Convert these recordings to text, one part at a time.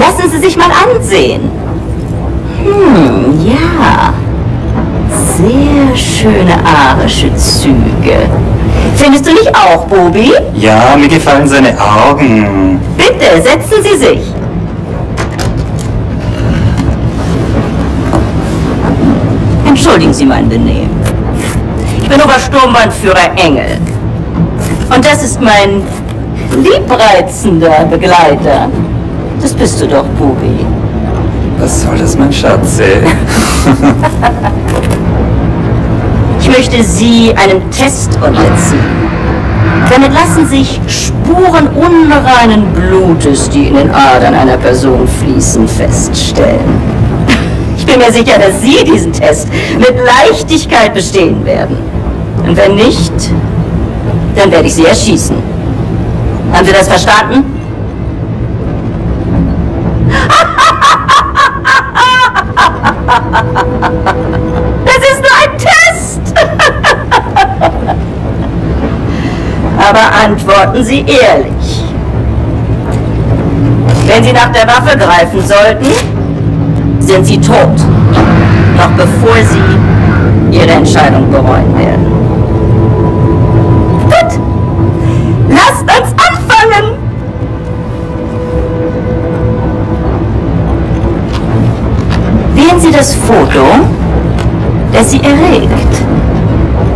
Lassen Sie sich mal ansehen. Hm, ja. sehr schöne arische Züge. Findest du nicht auch, Bobi? Ja, mir gefallen seine Augen. Bitte, setzen Sie sich. Entschuldigen Sie mein Benehmen. Ich bin Obersturmbannführer Engel. Und das ist mein liebreizender Begleiter. Das bist du doch, Bubi. Was soll das, mein Schatze? Ich möchte Sie einem Test unterziehen. Damit lassen sich Spuren unreinen Blutes, die in den Adern einer Person fließen, feststellen. Ich bin mir sicher, dass Sie diesen Test mit Leichtigkeit bestehen werden. Und wenn nicht, dann werde ich Sie erschießen. Haben Sie das verstanden? Das ist nur ein Test! Aber antworten Sie ehrlich. Wenn Sie nach der Waffe greifen sollten, sind Sie tot. Noch bevor Sie Ihre Entscheidung bereuen Foto, das Sie erregt.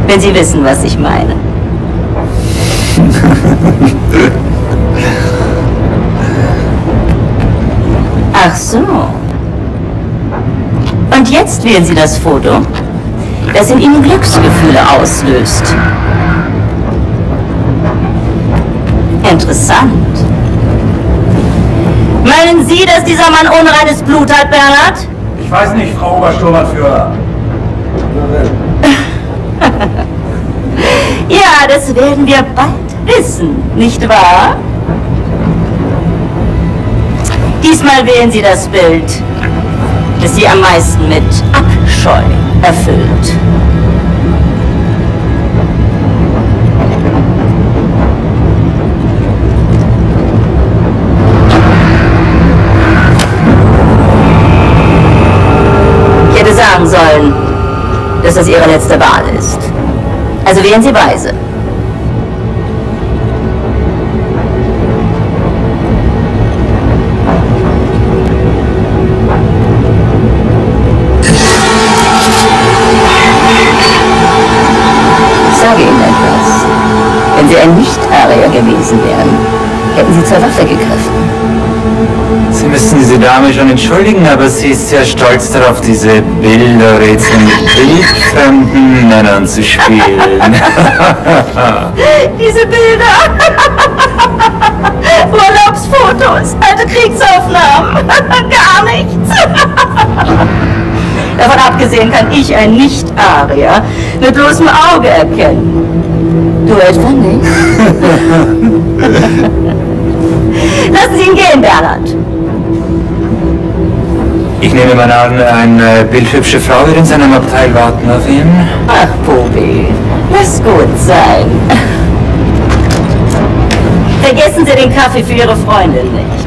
Wenn Sie wissen, was ich meine. Ach so. Und jetzt wählen Sie das Foto, das in Ihnen Glücksgefühle auslöst. Interessant. Meinen Sie, dass dieser Mann unreines Blut hat, Bernhard? Weiß nicht, Frau Obersturmbannführer. Ja, das werden wir bald wissen, nicht wahr? Diesmal wählen Sie das Bild, das Sie am meisten mit Abscheu erfüllt. Sagen sollen, dass das Ihre letzte Wahl ist. Also wählen Sie weise. Ich sage Ihnen etwas. Wenn Sie ein Nicht-Arier gewesen wären, hätten Sie zur Waffe gegriffen. Müssen diese Dame schon entschuldigen, aber sie ist sehr stolz darauf, diese Bilderrätsel mit wildfremden Männern zu spielen. Diese Bilder! Urlaubsfotos, alte Kriegsaufnahmen, gar nichts. Davon abgesehen kann ich ein Nicht-Arier mit bloßem Auge erkennen. Du etwa nicht? Lassen Sie ihn gehen, Bernhard. Ich nehme mal an, eine bildhübsche Frau wird in seinem Abteil warten auf ihn. Ach, Bubi, lass gut sein. Vergessen Sie den Kaffee für Ihre Freundin nicht.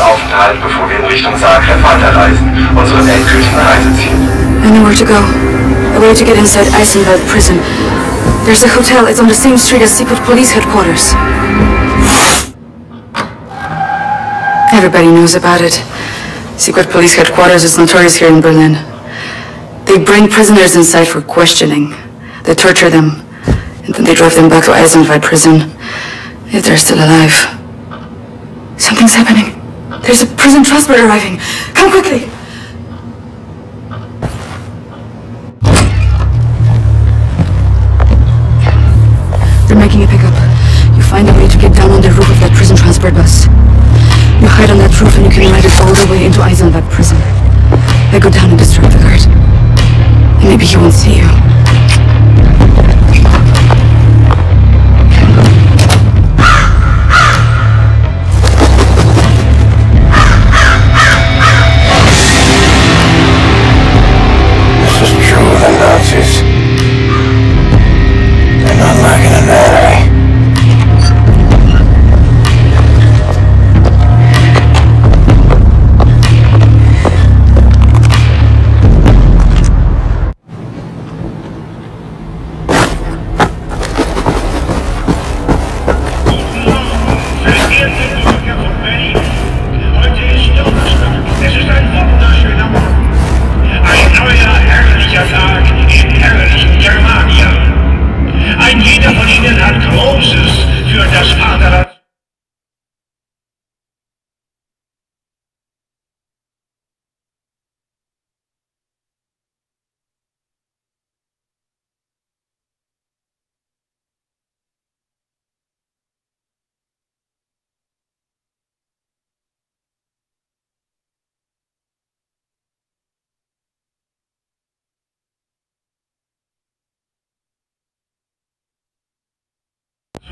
Aufenthalt, bevor wir in Richtung Zagreb weiterreisen, unserem endgültigen Reiseziel. I know where to go. A way to get inside Eisenberg prison. There's a hotel, it's on the same street as secret police headquarters. Everybody knows about it. Secret police headquarters is notorious here in Berlin. They bring prisoners inside for questioning. They torture them, and then they drive them back to Eisenberg prison. If they're still alive. Something's happening. There's a prison transport arriving. Come quickly.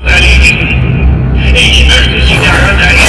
Ich möchte Sie daran erinnern.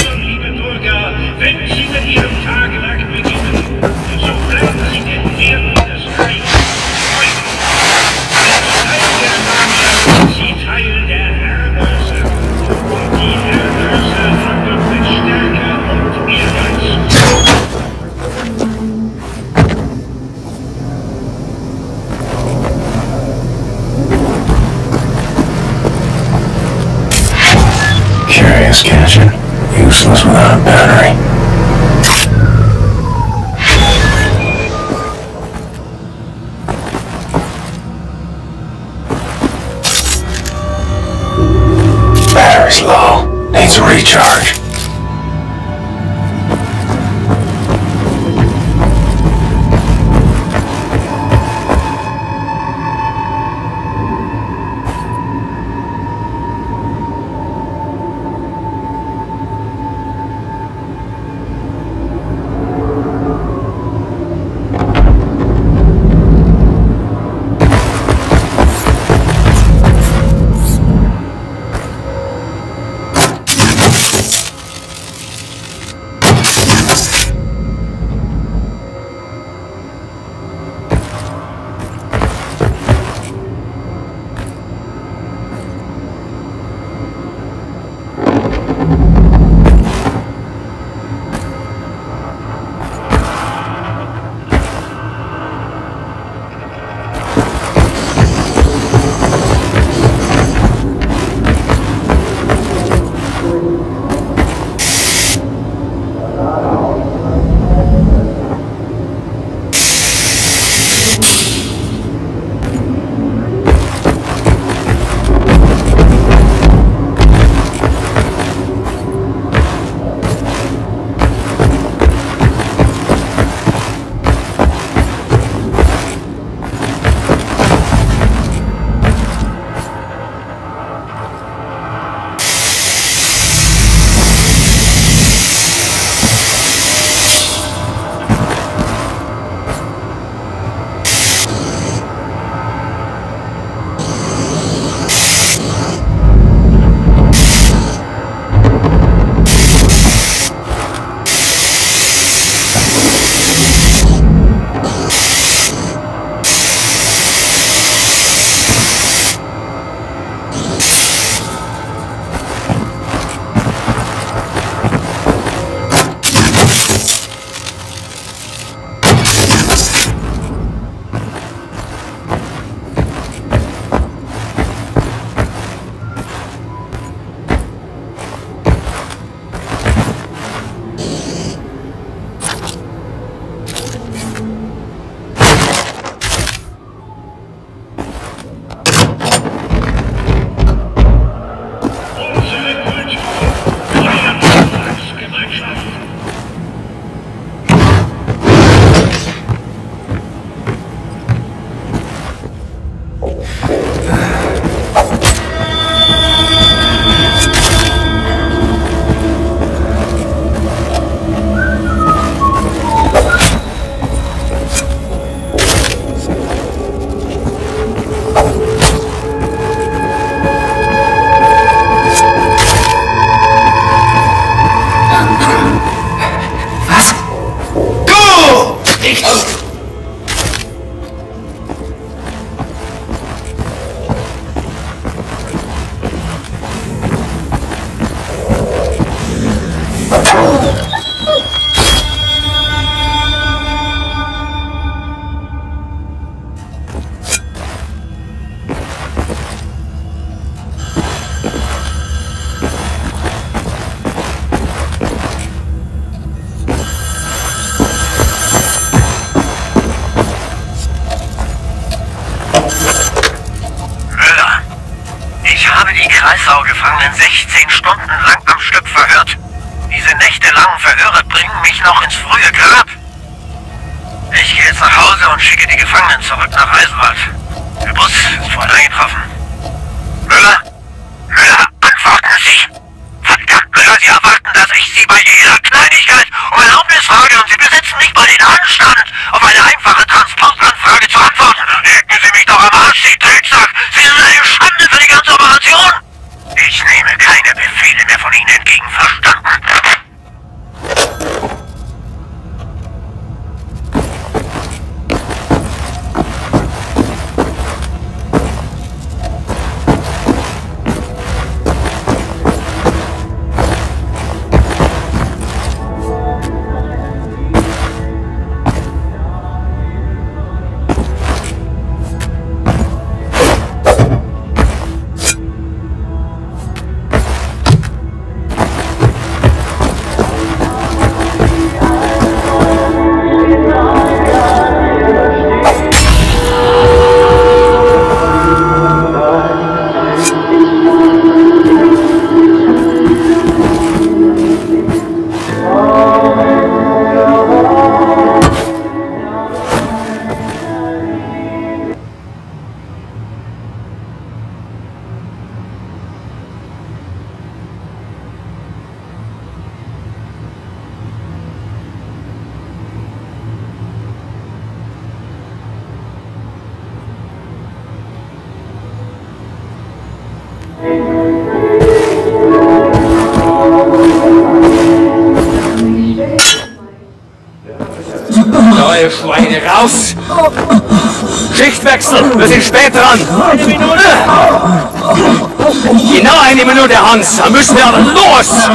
Neue Schweine raus! Schichtwechsel, wir sind spät dran! Eine Minute! Genau eine Minute, Hans! Da müssen wir aber los!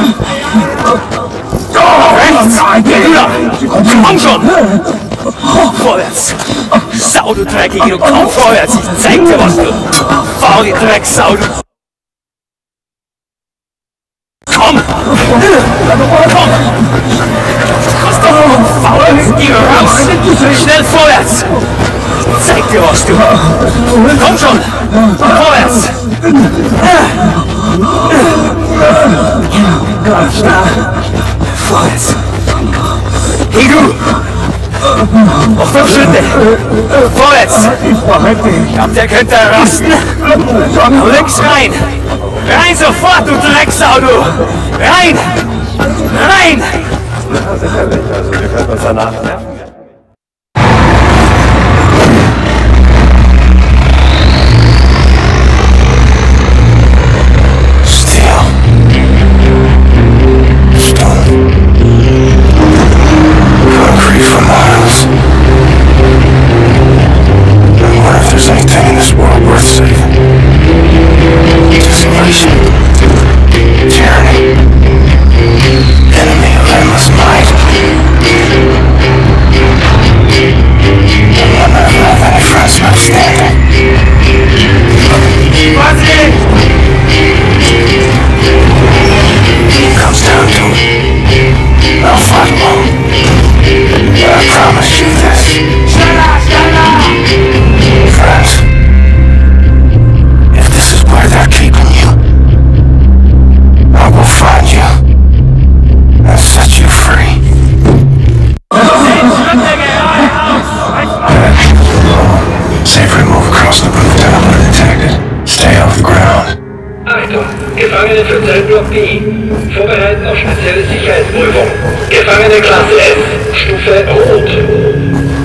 Rechts! Brüder! Komm schon! Vorwärts! Sau, du Dreckige, du komm vorwärts! Ich zeig dir was, du faule Drecksau, du... Komm! Komm! Was doch faul! Geh raus! Schnell vorwärts! Ich zeig dir was, du! Komm schon! Vorwärts! Vorwärts! Hey du! Noch fünf Schritte! Vorwärts! Ich glaub, der könnte rasten! Komm links rein! Rein sofort, du Drecksau, du! Rein! Rein! Still. B. Vorbereiten auf spezielle Sicherheitsprüfung. Gefangene Klasse S. Stufe Rot.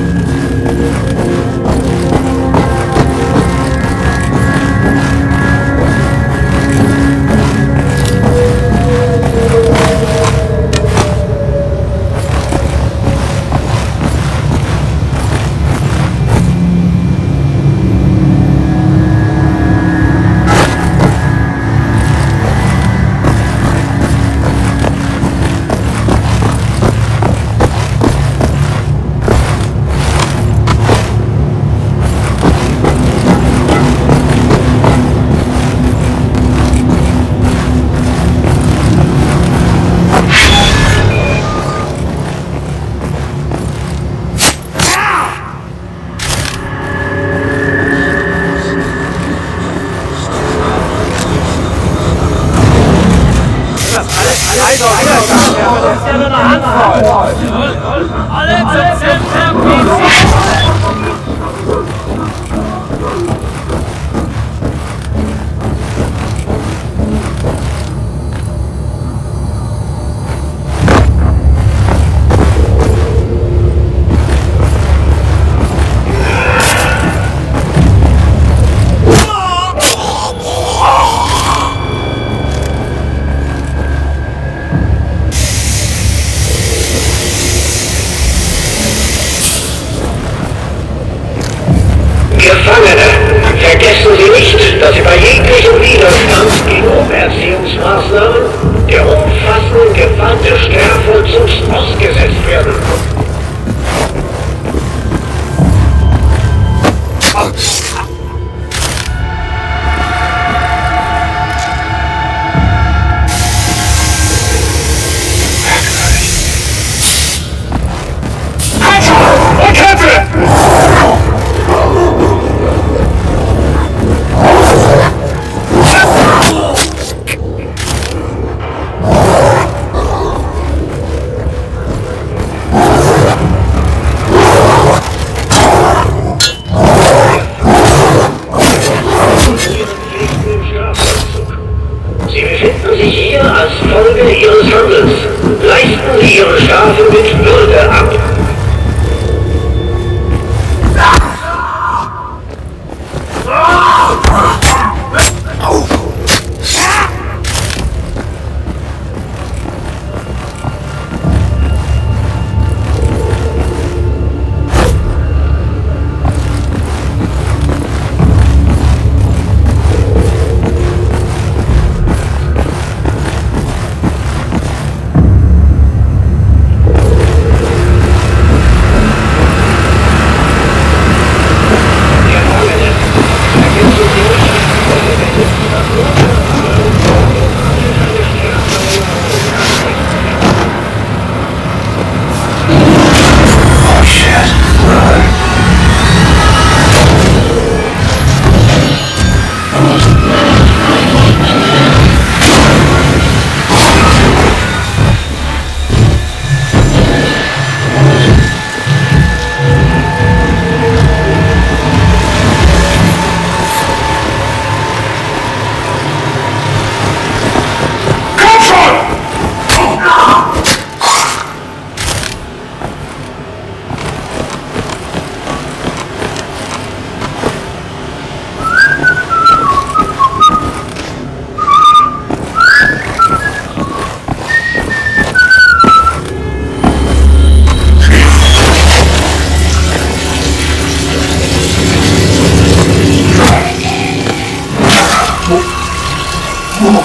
ファ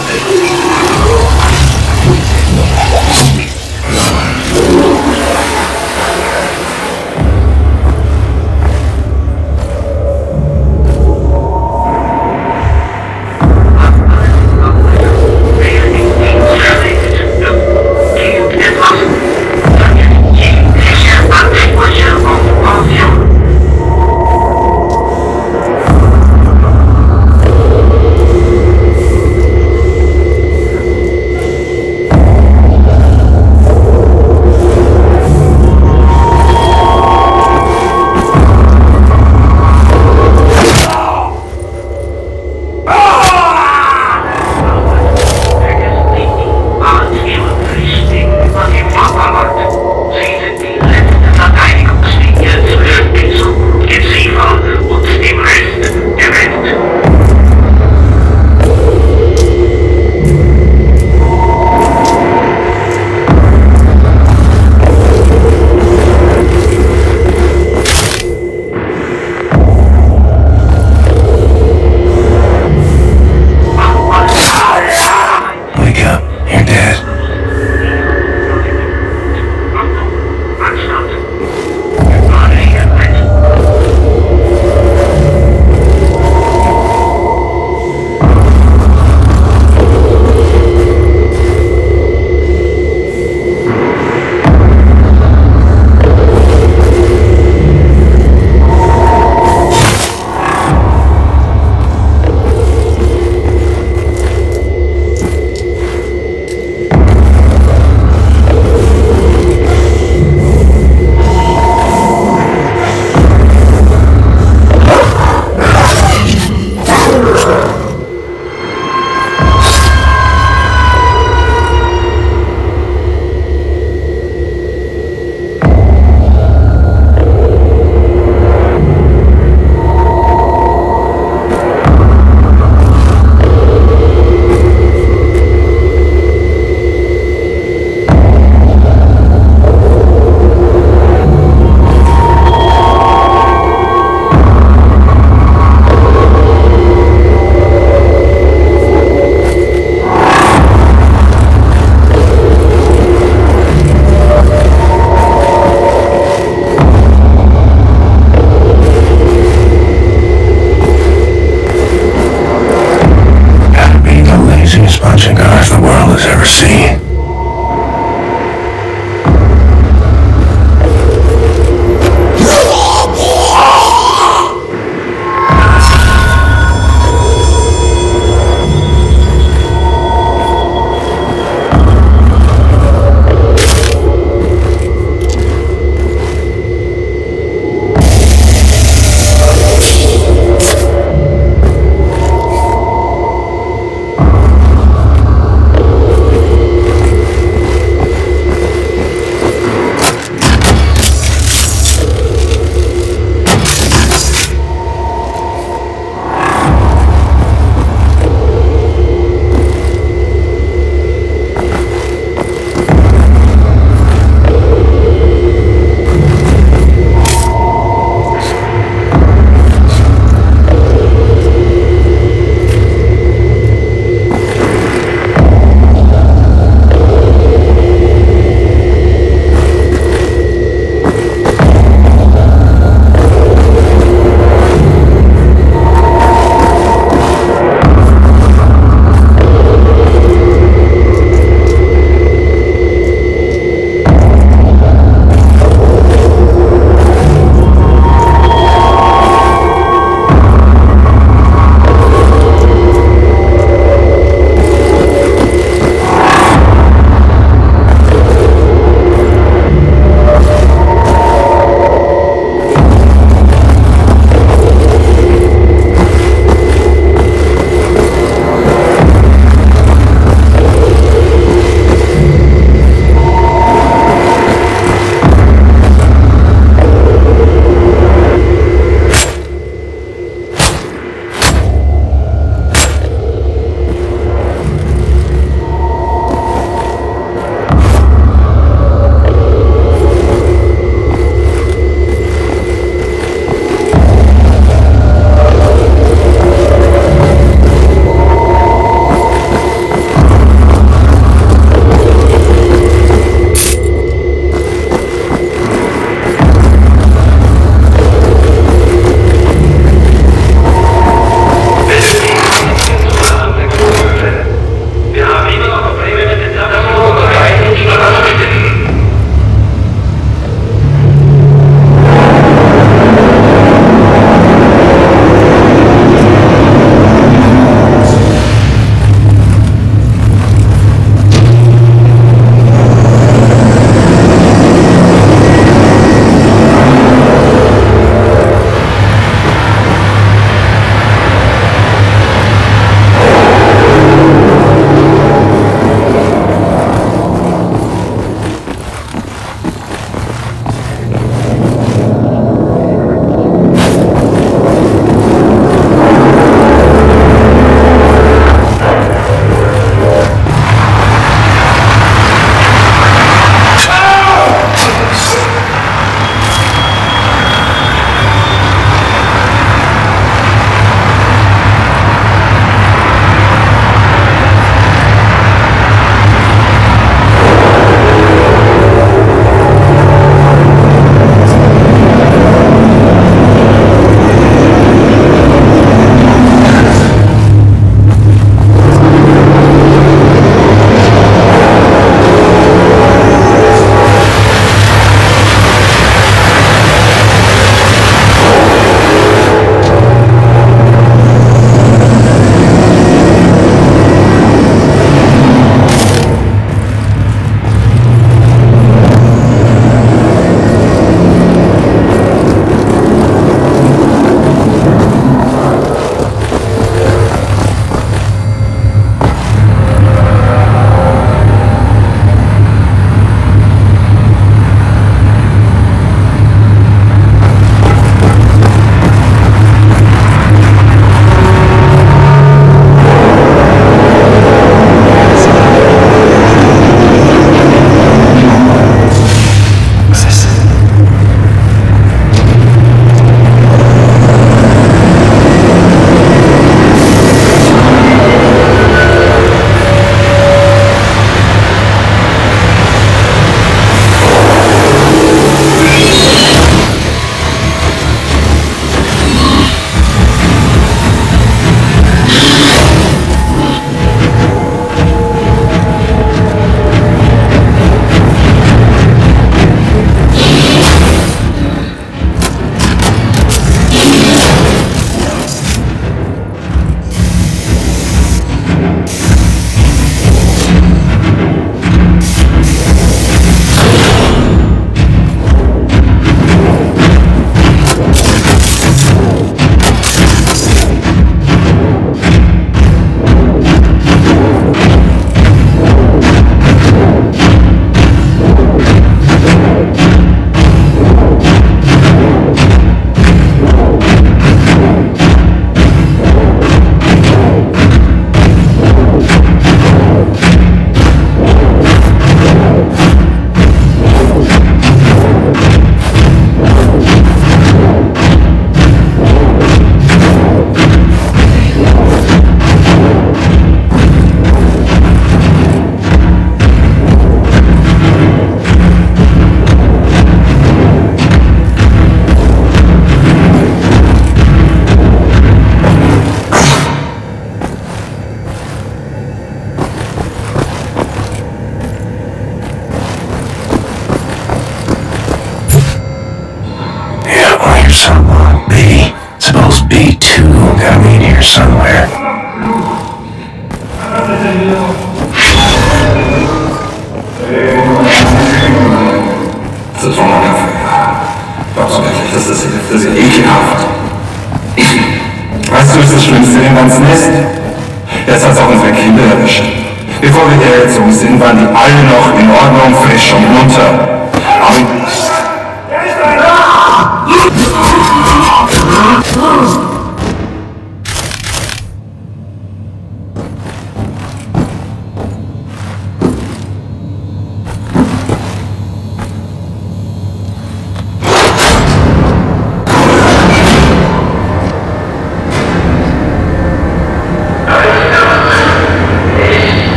ン。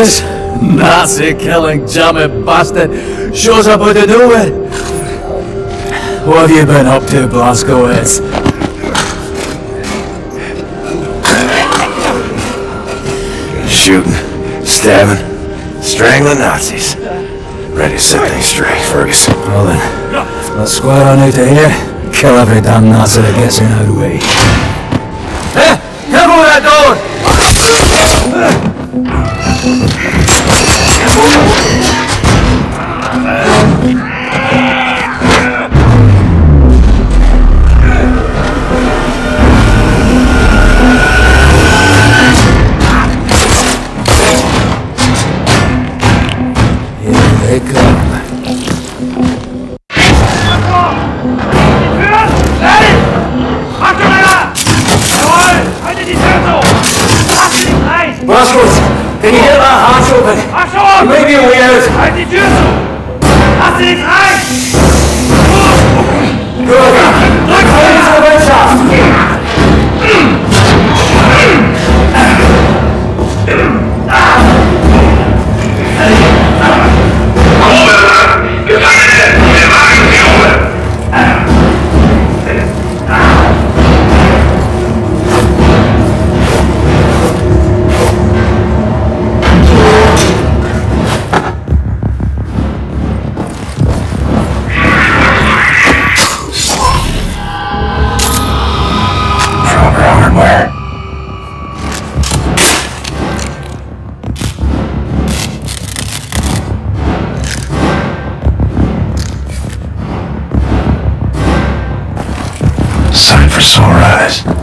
This Nazi killing, German bastard, shows up with a new one. What have you been up to, Blaskowitz? Shooting, stabbing, strangling Nazis. Ready to set things straight, Ferguson. Well then, let's square on out of here, kill every damn Nazi that gets in our way. Oh, Flash.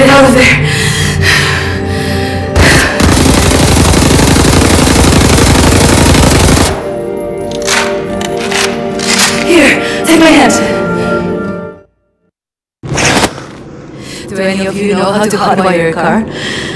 Made it out of there. Here, take my hand. Do any of you know how to hotwire a car?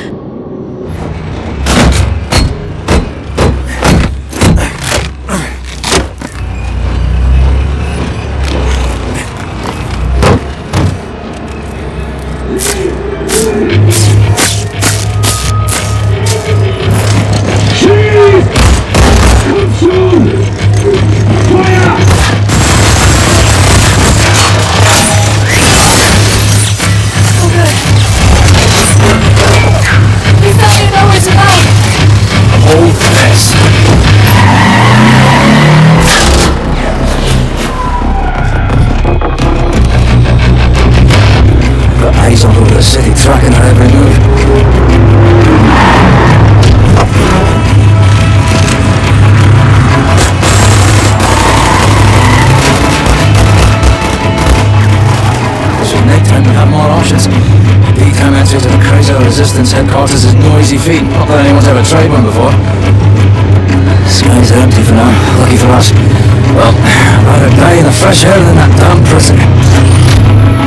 Fresh air than that damn prison.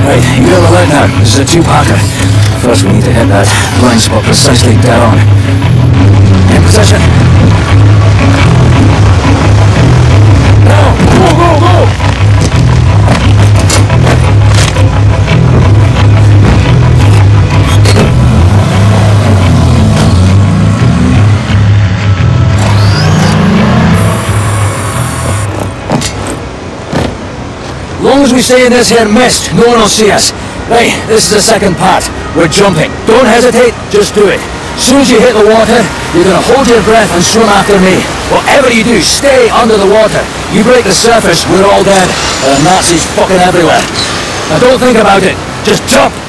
Right, you get the light now. This is a two-packer. First we need to hit that blind spot precisely dead on. In position. As we stay in this here mist, no one will see us. Right, this is the second part. We're jumping. Don't hesitate, just do it. As soon as you hit the water, you're gonna hold your breath and swim after me. Whatever you do, stay under the water. You break the surface, we're all dead. There are Nazis fucking everywhere. Now don't think about it. Just jump!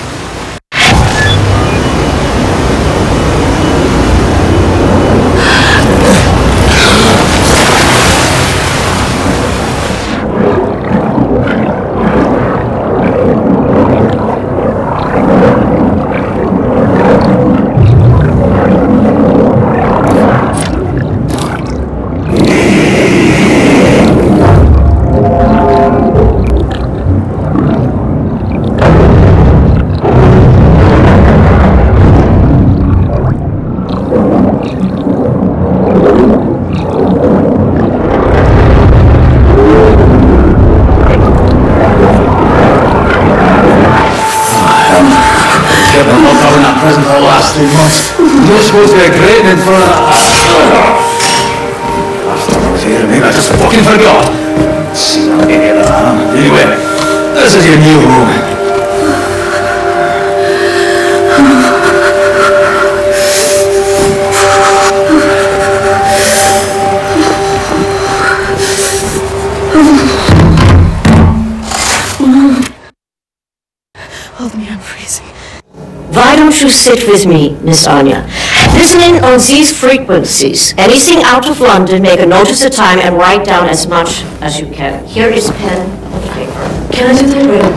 You sit with me, Miss Anya? Listen in on these frequencies. Anything out of London, make a note of the time and write down as much as you can. Here is pen and paper. Can I do that right?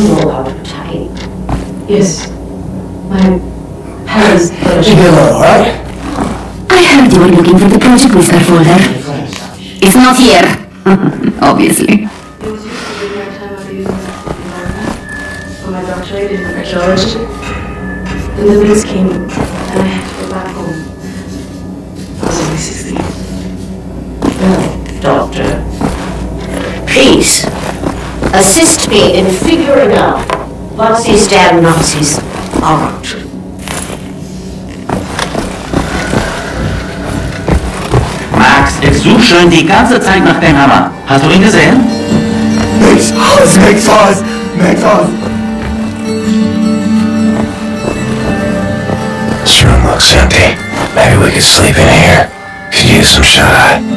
You know how to type. Yes. My parents. You get along, alright? I heard you were looking for the project whisper folder. It's not here. Obviously. Then the winds came and I had to go back home. I was only 16. Well, Doctor, please assist me in figuring out what these damn Nazis are up to. Max, ich suche schon die ganze Zeit nach dem Hammer. Hast du ihn gesehen? Makes us, makes us, makes us. This room looks empty. Maybe we could sleep in here. Could use some shut eye.